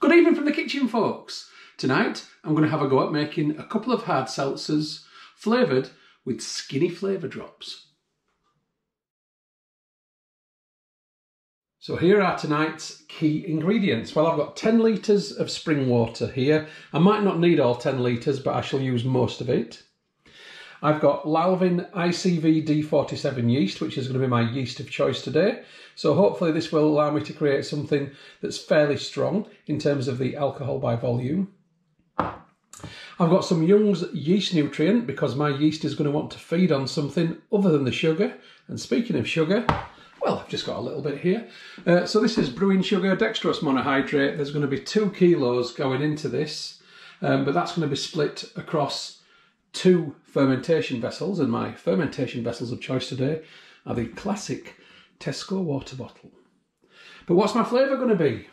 Good evening from the kitchen, folks. Tonight, I'm going to have a go at making a couple of hard seltzers flavoured with skinny flavour drops. So here are tonight's key ingredients. Well, I've got 10 litres of spring water here. I might not need all 10 litres, but I shall use most of it. I've got Lalvin ICV D47 yeast, which is going to be my yeast of choice today. So hopefully this will allow me to create something that's fairly strong in terms of the alcohol by volume. I've got some Young's yeast nutrient because my yeast is going to want to feed on something other than the sugar. And speaking of sugar, well, I've just got a little bit here. Uh, so this is brewing sugar, dextrose monohydrate. There's going to be two kilos going into this, um, but that's going to be split across two fermentation vessels, and my fermentation vessels of choice today are the classic Tesco water bottle. But what's my flavour going to be?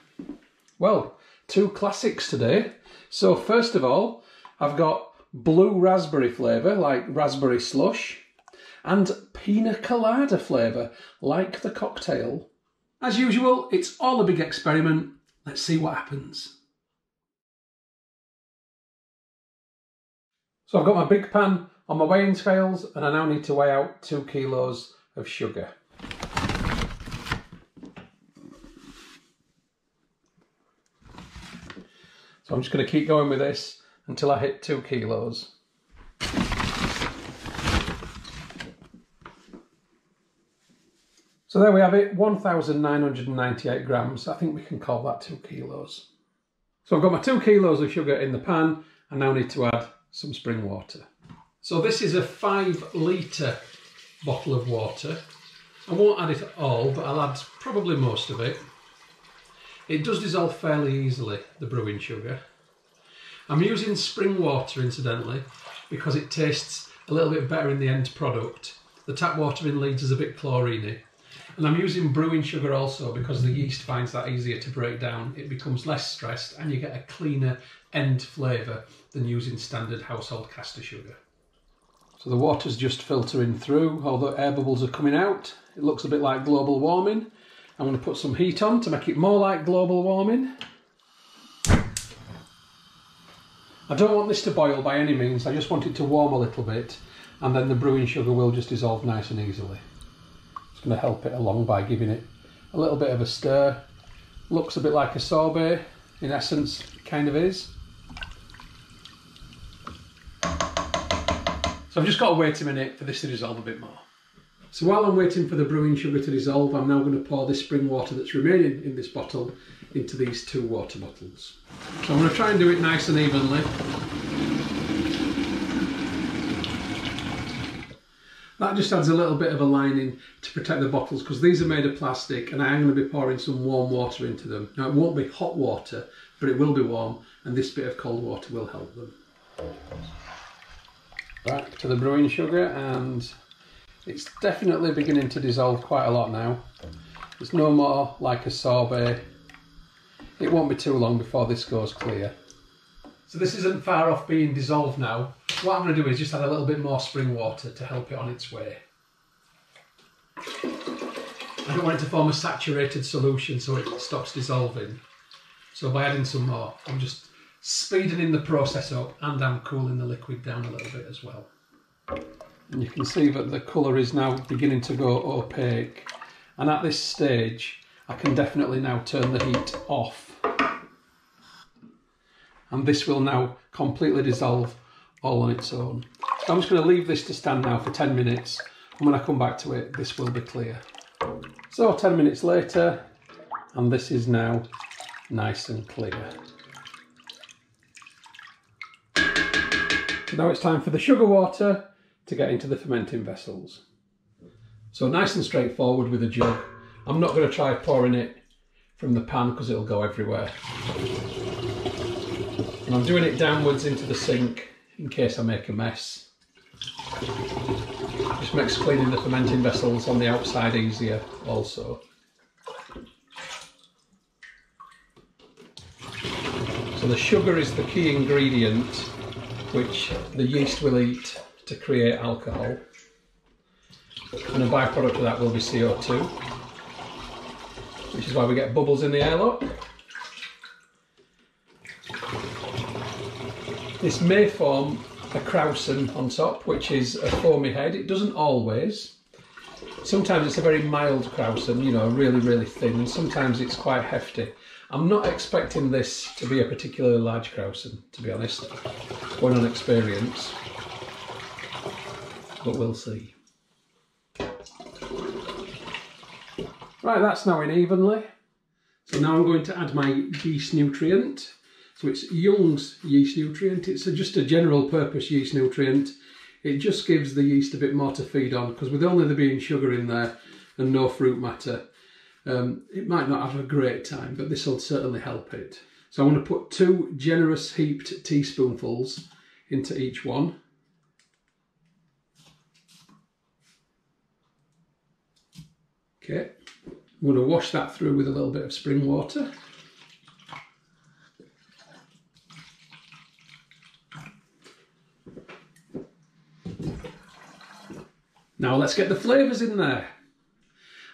Well, two classics today. So first of all, I've got blue raspberry flavour, like raspberry slush, and pina colada flavour, like the cocktail. As usual, it's all a big experiment. Let's see what happens. So I've got my big pan on my weighing scales and I now need to weigh out two kilos of sugar. So I'm just going to keep going with this until I hit two kilos. So there we have it, 1,998 grams. I think we can call that two kilos. So I've got my two kilos of sugar in the pan. I now need to add some spring water. So this is a five litre bottle of water. I won't add it all, but I'll add probably most of it. It does dissolve fairly easily, the brewing sugar. I'm using spring water, incidentally, because it tastes a little bit better in the end product. The tap water in Leeds is a bit chloriney. And I'm using brewing sugar also because the yeast finds that easier to break down. It becomes less stressed and you get a cleaner end flavour than using standard household caster sugar. So the water's just filtering through, although air bubbles are coming out. It looks a bit like global warming. I'm going to put some heat on to make it more like global warming. I don't want this to boil by any means, I just want it to warm a little bit and then the brewing sugar will just dissolve nice and easily. It's going to help it along by giving it a little bit of a stir. Looks a bit like a sorbet, in essence, kind of is. So I've just got to wait a minute for this to dissolve a bit more. So while I'm waiting for the brewing sugar to dissolve, I'm now going to pour this spring water that's remaining in this bottle into these two water bottles. So I'm going to try and do it nice and evenly. That just adds a little bit of a lining to protect the bottles because these are made of plastic and I am going to be pouring some warm water into them. Now it won't be hot water, but it will be warm and this bit of cold water will help them back to the brewing sugar and it's definitely beginning to dissolve quite a lot now. It's no more like a sorbet. It won't be too long before this goes clear. So this isn't far off being dissolved now. What I'm going to do is just add a little bit more spring water to help it on its way. I don't want it to form a saturated solution so it stops dissolving. So by adding some more, I'm just speeding in the process up and I'm cooling the liquid down a little bit as well. And you can see that the colour is now beginning to go opaque and at this stage I can definitely now turn the heat off and this will now completely dissolve all on its own. So I'm just going to leave this to stand now for 10 minutes and when I come back to it this will be clear. So 10 minutes later and this is now nice and clear. Now it's time for the sugar water to get into the fermenting vessels. So nice and straightforward with a jug. I'm not going to try pouring it from the pan because it'll go everywhere. And I'm doing it downwards into the sink in case I make a mess. Just makes cleaning the fermenting vessels on the outside easier also. So the sugar is the key ingredient which the yeast will eat to create alcohol. And a byproduct of that will be CO2, which is why we get bubbles in the airlock. This may form a Krausen on top, which is a foamy head. It doesn't always. Sometimes it's a very mild Krausen, you know, really, really thin, and sometimes it's quite hefty. I'm not expecting this to be a particularly large Krausen, to be honest, going an experience, but we'll see. Right, that's now in evenly. So now I'm going to add my yeast nutrient. So it's Young's yeast nutrient. It's a, just a general purpose yeast nutrient. It just gives the yeast a bit more to feed on because with only there being sugar in there and no fruit matter, um, it might not have a great time, but this will certainly help it. So I'm going to put two generous heaped teaspoonfuls into each one. Okay, I'm going to wash that through with a little bit of spring water. Now let's get the flavours in there.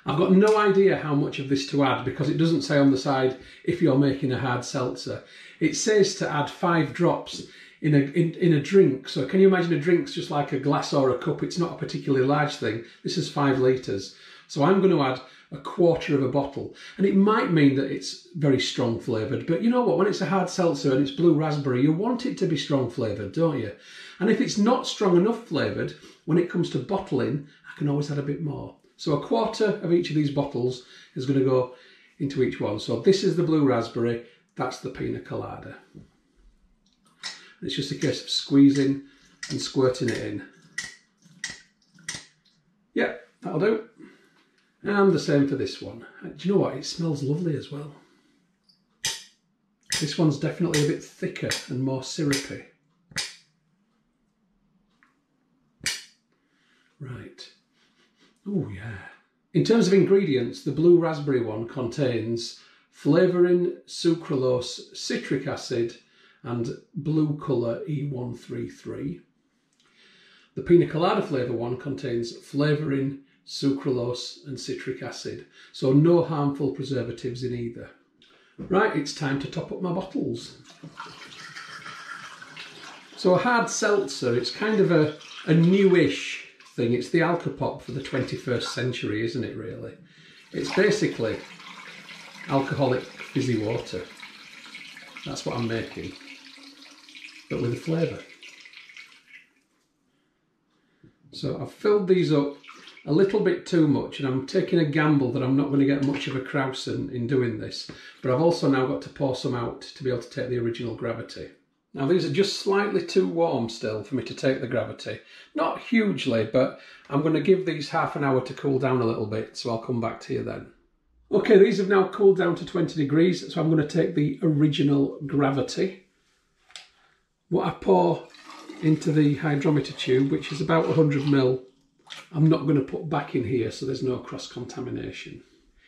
I've got no idea how much of this to add because it doesn't say on the side if you're making a hard seltzer. It says to add five drops in a, in, in a drink. So can you imagine a drink's just like a glass or a cup? It's not a particularly large thing. This is five litres. So I'm going to add a quarter of a bottle. And it might mean that it's very strong flavoured, but you know what? When it's a hard seltzer and it's blue raspberry, you want it to be strong flavoured, don't you? And if it's not strong enough flavoured, when it comes to bottling, I can always add a bit more. So a quarter of each of these bottles is going to go into each one. So this is the blue raspberry, that's the pina colada. It's just a case of squeezing and squirting it in. Yeah, that'll do. And the same for this one. Uh, do you know what? It smells lovely as well. This one's definitely a bit thicker and more syrupy. Right. Oh, yeah. In terms of ingredients, the blue raspberry one contains flavouring, sucralose, citric acid, and blue colour E133. The pina colada flavour one contains flavouring, sucralose and citric acid, so no harmful preservatives in either. Right, it's time to top up my bottles. So a hard seltzer, it's kind of a, a newish thing. It's the Alcopop for the 21st century, isn't it really? It's basically alcoholic fizzy water. That's what I'm making, but with a flavour. So I've filled these up a little bit too much and I'm taking a gamble that I'm not going to get much of a Krausen in doing this but I've also now got to pour some out to be able to take the original gravity. Now these are just slightly too warm still for me to take the gravity. Not hugely but I'm going to give these half an hour to cool down a little bit so I'll come back to you then. Okay these have now cooled down to 20 degrees so I'm going to take the original gravity. What I pour into the hydrometer tube which is about 100 ml I'm not going to put back in here so there's no cross-contamination.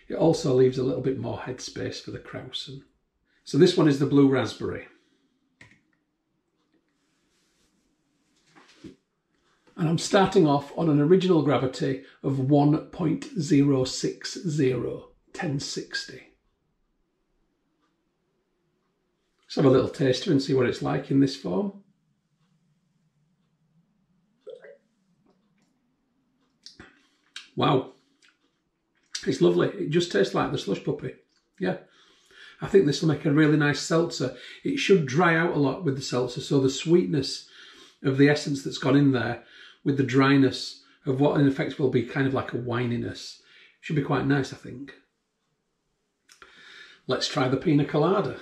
It also leaves a little bit more headspace for the Krausen. So this one is the blue raspberry. And I'm starting off on an original gravity of 1.060, 1060. Let's have a little taster and see what it's like in this form. Wow. It's lovely. It just tastes like the Slush Puppie. Yeah. I think this will make a really nice seltzer. It should dry out a lot with the seltzer, so the sweetness of the essence that's gone in there with the dryness of what in effect will be kind of like a wininess should be quite nice, I think. Let's try the pina colada.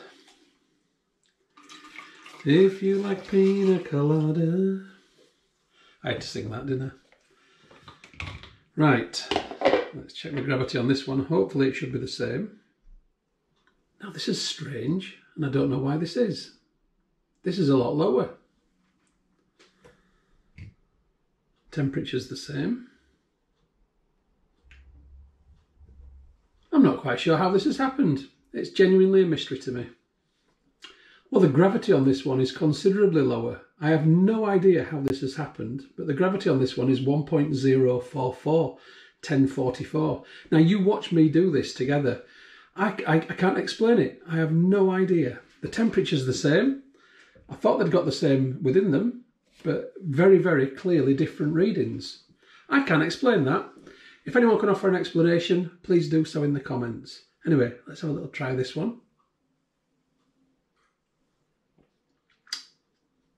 If you like pina colada. I had to sing that, didn't I? Right, let's check the gravity on this one. Hopefully it should be the same. Now this is strange, and I don't know why this is. This is a lot lower. Temperature's the same. I'm not quite sure how this has happened. It's genuinely a mystery to me. Well, the gravity on this one is considerably lower. I have no idea how this has happened, but the gravity on this one is 1.044, 1044. Now, you watch me do this together. I, I, I can't explain it. I have no idea. The temperature's the same. I thought they'd got the same within them, but very, very clearly different readings. I can't explain that. If anyone can offer an explanation, please do so in the comments. Anyway, let's have a little try this one.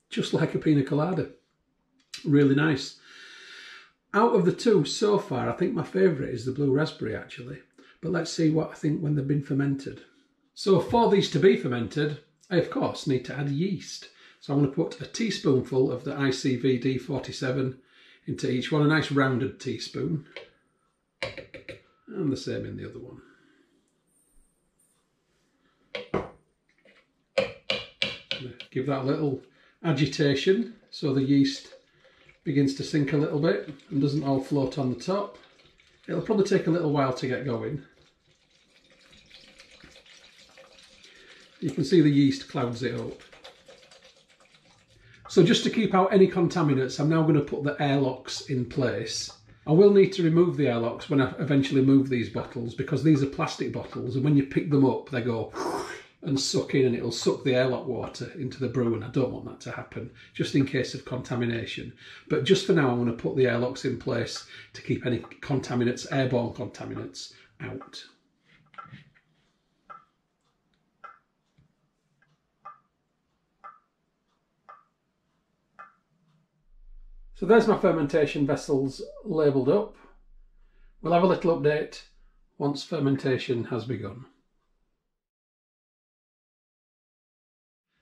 Just like a pina colada. Really nice. Out of the two so far, I think my favourite is the blue raspberry actually. But let's see what I think when they've been fermented. So for these to be fermented, I of course need to add yeast. So I'm going to put a teaspoonful of the ICV D47 into each one, a nice rounded teaspoon. And the same in the other one. Give that a little agitation so the yeast begins to sink a little bit and doesn't all float on the top. It'll probably take a little while to get going. You can see the yeast clouds it up. So just to keep out any contaminants, I'm now going to put the airlocks in place. I will need to remove the airlocks when I eventually move these bottles because these are plastic bottles and when you pick them up they go and suck in and it'll suck the airlock water into the brew and I don't want that to happen just in case of contamination. But just for now I'm going to put the airlocks in place to keep any contaminants, airborne contaminants out. So there's my fermentation vessels labelled up. We'll have a little update once fermentation has begun.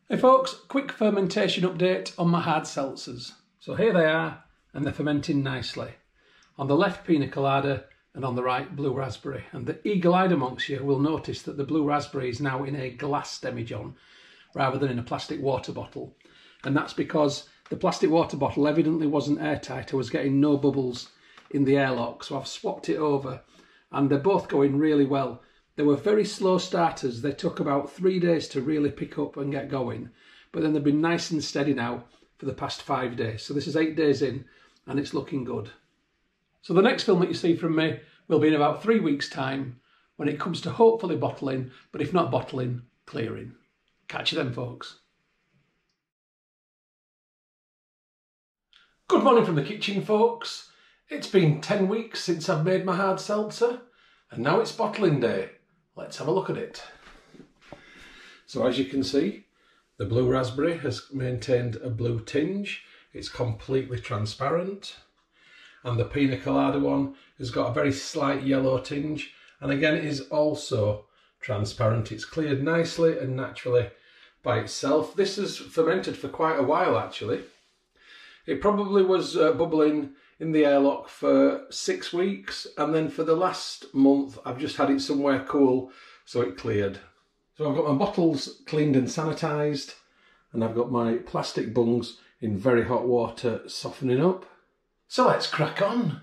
Hey folks, quick fermentation update on my hard seltzers. So here they are and they're fermenting nicely. On the left pina colada and on the right blue raspberry. And the eagle-eyed amongst you will notice that the blue raspberry is now in a glass demijohn rather than in a plastic water bottle. And that's because the plastic water bottle evidently wasn't airtight. I was getting no bubbles in the airlock, so I've swapped it over and they're both going really well. They were very slow starters. They took about three days to really pick up and get going, but then they've been nice and steady now for the past five days. So this is eight days in and it's looking good. So the next film that you see from me will be in about three weeks time when it comes to hopefully bottling, but if not bottling, clearing. Catch you then folks. Good morning from the kitchen, folks. It's been 10 weeks since I've made my hard seltzer, and now it's bottling day. Let's have a look at it. So as you can see, the blue raspberry has maintained a blue tinge. It's completely transparent. And the pina colada one has got a very slight yellow tinge. And again, it is also transparent. It's cleared nicely and naturally by itself. This has fermented for quite a while, actually. It probably was uh, bubbling in the airlock for six weeks, and then for the last month, I've just had it somewhere cool, so it cleared. So I've got my bottles cleaned and sanitised, and I've got my plastic bungs in very hot water softening up. So let's crack on.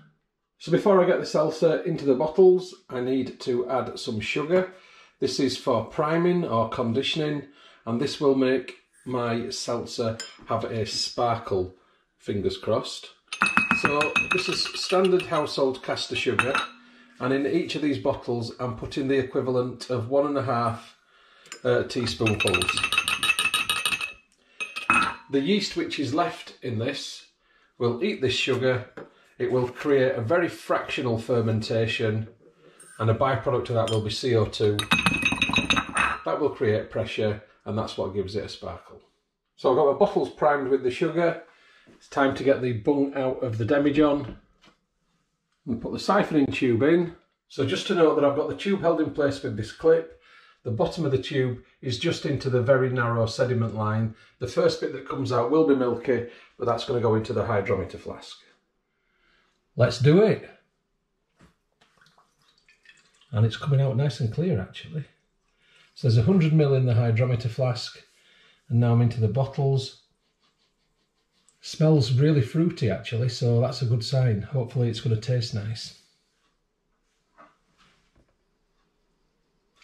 So before I get the seltzer into the bottles, I need to add some sugar. This is for priming or conditioning, and this will make my seltzer have a sparkle fingers crossed. So this is standard household caster sugar and in each of these bottles I'm putting the equivalent of one and a half uh, teaspoonfuls. The yeast which is left in this will eat this sugar, it will create a very fractional fermentation and a byproduct of that will be CO2. That will create pressure and that's what gives it a sparkle. So I've got my bottles primed with the sugar it's time to get the bung out of the demijohn and put the siphoning tube in. So just to note that I've got the tube held in place with this clip. The bottom of the tube is just into the very narrow sediment line. The first bit that comes out will be milky, but that's going to go into the hydrometer flask. Let's do it. And it's coming out nice and clear actually. So there's 100ml in the hydrometer flask and now I'm into the bottles Smells really fruity actually, so that's a good sign. Hopefully it's going to taste nice.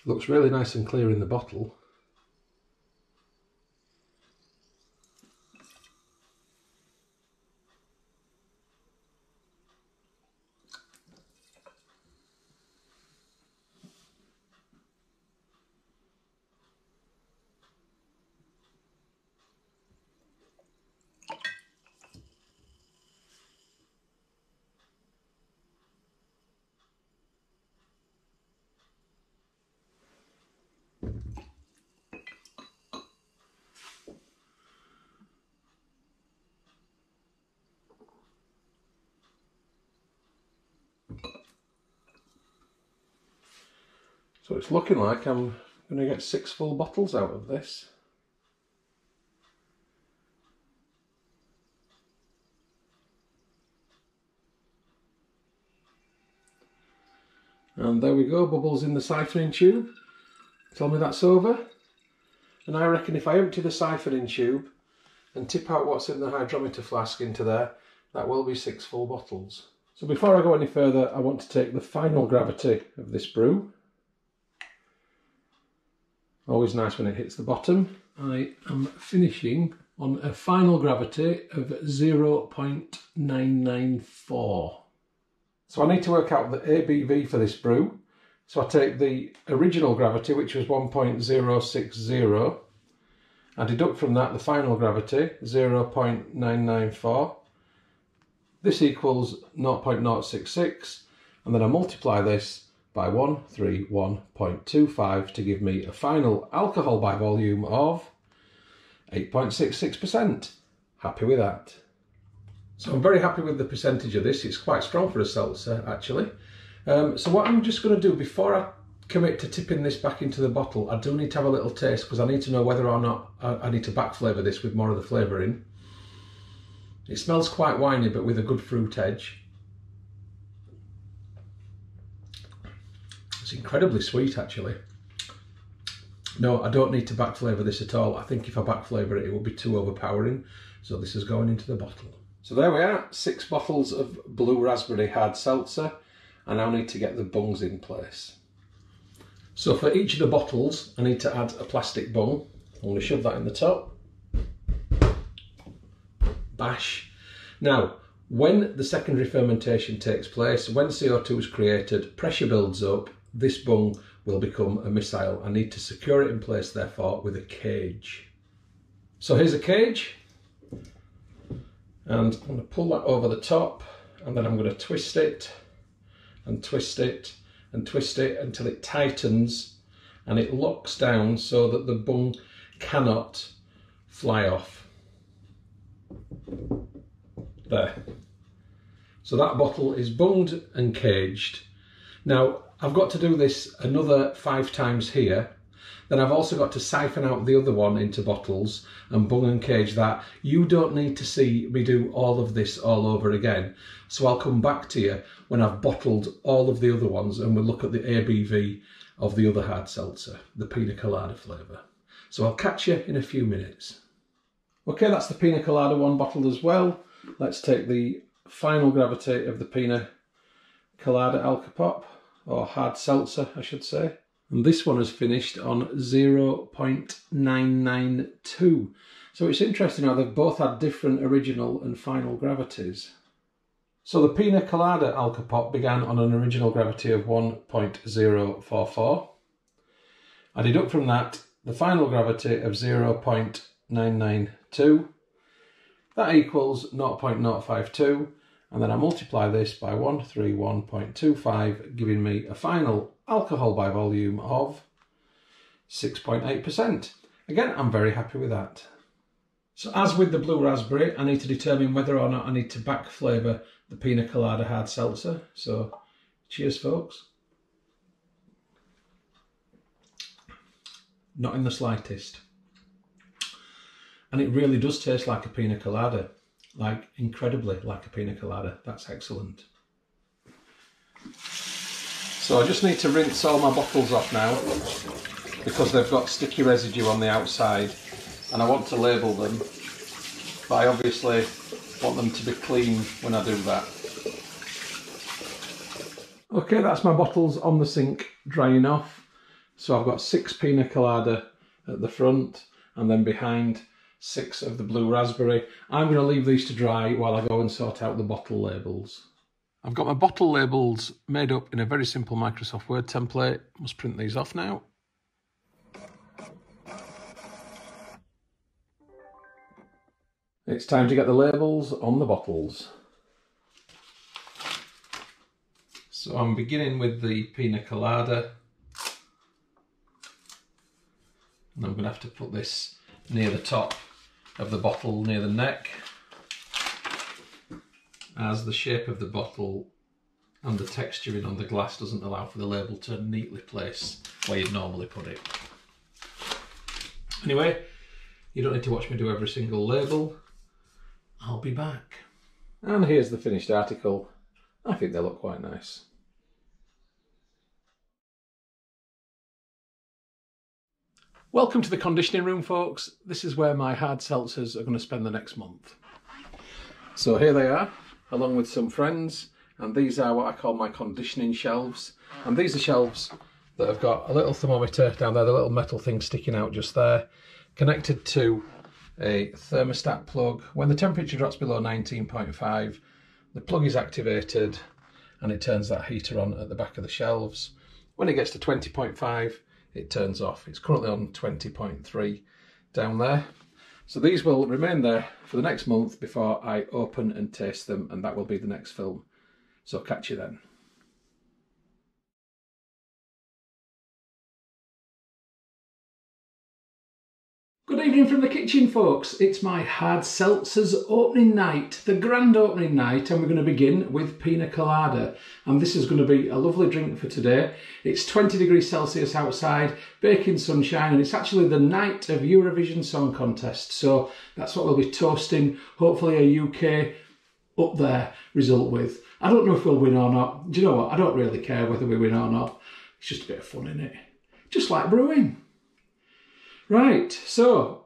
Looks really nice and clear in the bottle. It's looking like I'm going to get six full bottles out of this. And there we go, bubbles in the siphoning tube. Tell me that's over. And I reckon if I empty the siphoning tube and tip out what's in the hydrometer flask into there, that will be six full bottles. So before I go any further, I want to take the final gravity of this brew. Always nice when it hits the bottom. I am finishing on a final gravity of 0.994. So I need to work out the ABV for this brew. So I take the original gravity, which was 1.060. I deduct from that the final gravity, 0.994. This equals 0.066. And then I multiply this by 131.25 to give me a final alcohol by volume of 8.66%. Happy with that. So I'm very happy with the percentage of this. It's quite strong for a seltzer, actually. Um, so what I'm just going to do before I commit to tipping this back into the bottle, I do need to have a little taste because I need to know whether or not I, I need to back flavour this with more of the flavour in. It smells quite winey, but with a good fruit edge. It's incredibly sweet, actually. No, I don't need to back flavour this at all. I think if I back flavour it, it would be too overpowering. So this is going into the bottle. So there we are, six bottles of blue raspberry hard seltzer. I now need to get the bungs in place. So for each of the bottles, I need to add a plastic bung. I'm going to shove that in the top. Bash. Now, when the secondary fermentation takes place, when CO2 is created, pressure builds up, this bung will become a missile. I need to secure it in place, therefore, with a cage. So here's a cage and I'm going to pull that over the top and then I'm going to twist it and twist it and twist it until it tightens and it locks down so that the bung cannot fly off. There. So that bottle is bunged and caged. Now I've got to do this another five times here then I've also got to siphon out the other one into bottles and bung and cage that. You don't need to see me do all of this all over again. So I'll come back to you when I've bottled all of the other ones and we'll look at the ABV of the other hard seltzer, the pina colada flavour. So I'll catch you in a few minutes. Okay, that's the pina colada one bottled as well. Let's take the final gravity of the pina colada Alcopop, or hard seltzer, I should say. And this one has finished on 0.992. So it's interesting how they've both had different original and final gravities. So the Pina Colada Alcopop began on an original gravity of 1.044. I deduct from that the final gravity of 0.992. That equals 0.052 and then I multiply this by 131.25 giving me a final alcohol by volume of 6.8%. Again, I'm very happy with that. So as with the blue raspberry, I need to determine whether or not I need to back flavour the pina colada hard seltzer. So cheers folks. Not in the slightest. And it really does taste like a pina colada. Like incredibly like a pina colada. That's excellent. So I just need to rinse all my bottles off now because they've got sticky residue on the outside and I want to label them but I obviously want them to be clean when I do that. Okay, that's my bottles on the sink drying off. So I've got six pina colada at the front and then behind six of the blue raspberry. I'm going to leave these to dry while I go and sort out the bottle labels. I've got my bottle labels made up in a very simple Microsoft Word template. Must print these off now. It's time to get the labels on the bottles. So I'm beginning with the Pina Colada. And I'm going to have to put this near the top of the bottle, near the neck as the shape of the bottle and the texturing on the glass doesn't allow for the label to neatly place where you'd normally put it. Anyway, you don't need to watch me do every single label. I'll be back. And here's the finished article. I think they look quite nice. Welcome to the conditioning room, folks. This is where my hard seltzers are going to spend the next month. So here they are, along with some friends, and these are what I call my conditioning shelves. And these are shelves that have got a little thermometer down there, the little metal thing sticking out just there, connected to a thermostat plug. When the temperature drops below 19.5, the plug is activated and it turns that heater on at the back of the shelves. When it gets to 20.5, it turns off. It's currently on 20.3 down there. So these will remain there for the next month before I open and taste them and that will be the next film. So catch you then. From the kitchen, folks. It's my hard seltzers opening night, the grand opening night, and we're going to begin with pina colada. And this is going to be a lovely drink for today. It's 20 degrees Celsius outside, baking sunshine, and it's actually the night of Eurovision Song Contest. So that's what we'll be toasting, hopefully a UK up there result with. I don't know if we'll win or not. Do you know what? I don't really care whether we win or not. It's just a bit of fun in it. Just like brewing. Right, so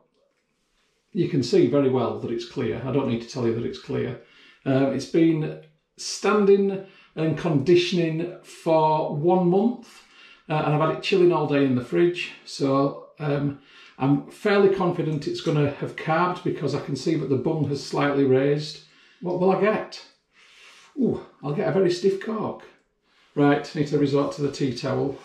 you can see very well that it's clear. I don't need to tell you that it's clear. Um, it's been standing and conditioning for one month uh, and I've had it chilling all day in the fridge. So um, I'm fairly confident it's going to have carbed because I can see that the bung has slightly raised. What will I get? Ooh, I'll get a very stiff cork. Right, need to resort to the tea towel.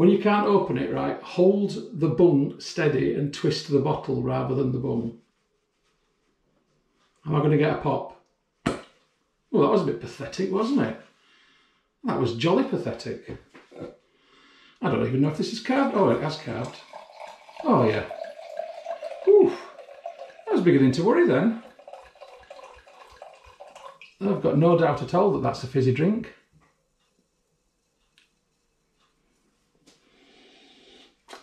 When you can't open it, right, hold the bung steady and twist the bottle rather than the bung. Am I going to get a pop? Well, that was a bit pathetic, wasn't it? That was jolly pathetic. I don't even know if this is carbed. Oh, it has carbed. Oh, yeah. Ooh, I was beginning to worry then. I've got no doubt at all that that's a fizzy drink.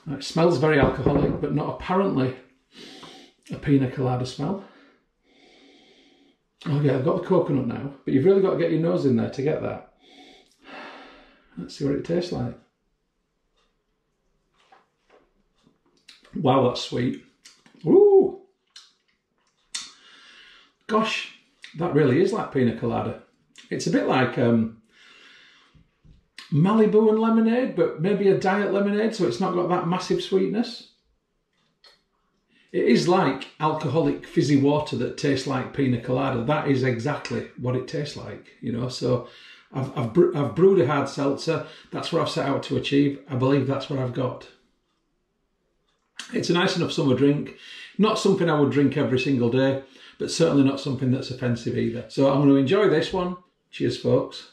It smells very alcoholic, but not apparently a pina colada smell. Okay, I've got the coconut now, but you've really got to get your nose in there to get that. Let's see what it tastes like. Wow, that's sweet. Ooh! Gosh, that really is like pina colada. It's a bit like um, Malibu and lemonade, but maybe a diet lemonade, so it's not got that massive sweetness. It is like alcoholic fizzy water that tastes like pina colada. That is exactly what it tastes like, you know. So I've, I've, I've brewed a hard seltzer. That's what I've set out to achieve. I believe that's what I've got. It's a nice enough summer drink. Not something I would drink every single day, but certainly not something that's offensive either. So I'm going to enjoy this one. Cheers, folks.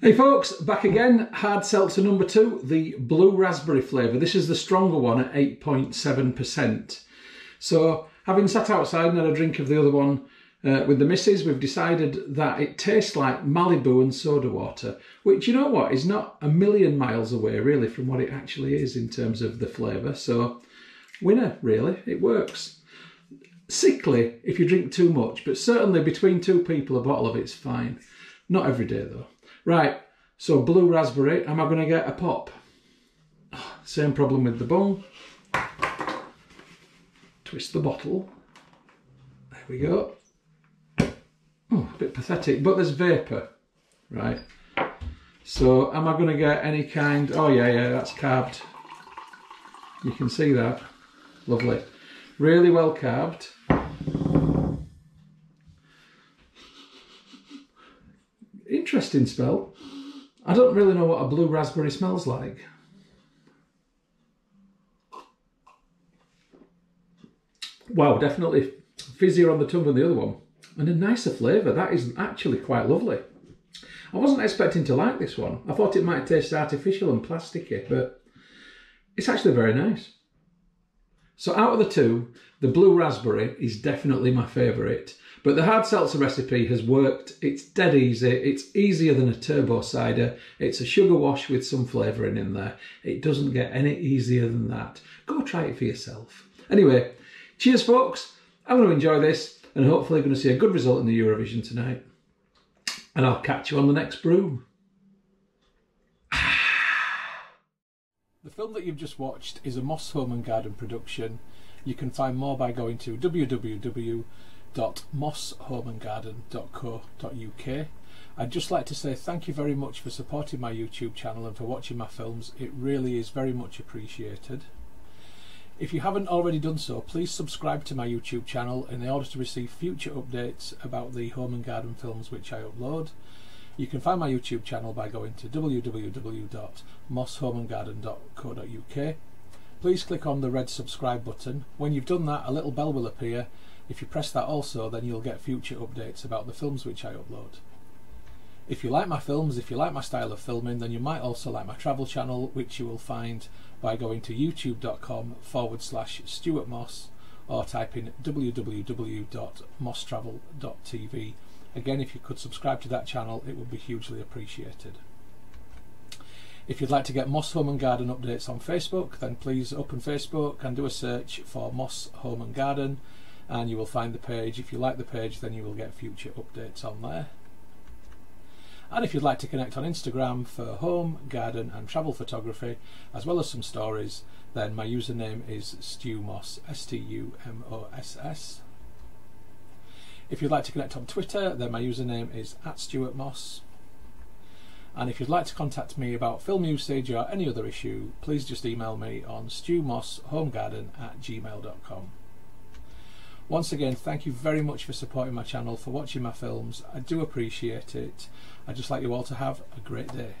Hey folks, back again, hard seltzer number two, the blue raspberry flavour. This is the stronger one at 8.7%. So having sat outside and had a drink of the other one uh, with the missus, we've decided that it tastes like Malibu and soda water, which you know what, is not a million miles away really from what it actually is in terms of the flavour. So winner really, it works. Sickly if you drink too much, but certainly between two people a bottle of it's fine. Not every day though. Right, so blue raspberry, am I going to get a pop? Same problem with the bung. Twist the bottle. There we go. Oh, a bit pathetic, but there's vapour, right? So am I going to get any kind, oh yeah, yeah, that's carbed. You can see that, lovely. Really well carbed. Interesting smell. I don't really know what a blue raspberry smells like. Wow, definitely fizzier on the tongue than the other one. And a nicer flavour. That is actually quite lovely. I wasn't expecting to like this one. I thought it might taste artificial and plasticky, but it's actually very nice. So out of the two, the blue raspberry is definitely my favourite. But the hard seltzer recipe has worked. It's dead easy. It's easier than a turbo cider. It's a sugar wash with some flavouring in there. It doesn't get any easier than that. Go try it for yourself. Anyway, cheers folks. I'm going to enjoy this and hopefully going to see a good result in the Eurovision tonight. And I'll catch you on the next brew. The film that you've just watched is a Moss Home and Garden production. You can find more by going to www.mosshomeandgarden.co.uk. I'd just like to say thank you very much for supporting my YouTube channel and for watching my films. It really is very much appreciated. If you haven't already done so, please subscribe to my YouTube channel in order to receive future updates about the home and garden films which I upload. You can find my YouTube channel by going to www.mosshomeandgarden.co.uk. Please click on the red subscribe button. When you've done that, a little bell will appear. If you press that also, then you'll get future updates about the films which I upload. If you like my films, if you like my style of filming, then you might also like my travel channel, which you will find by going to youtube.com forward slash Stuart Moss or type in www.mosstravel.tv Again, if you could subscribe to that channel, it would be hugely appreciated. If you'd like to get Moss Home and Garden updates on Facebook, then please open Facebook and do a search for Moss Home and Garden and you will find the page. If you like the page, then you will get future updates on there. And if you'd like to connect on Instagram for home, garden and travel photography, as well as some stories, then my username is Stu Moss, S-T-U-M-O-S-S. If you'd like to connect on Twitter, then my username is at Stuart Moss. And if you'd like to contact me about film usage or any other issue, please just email me on stewmosshomegarden at gmail.com. Once again, thank you very much for supporting my channel, for watching my films. I do appreciate it. I'd just like you all to have a great day.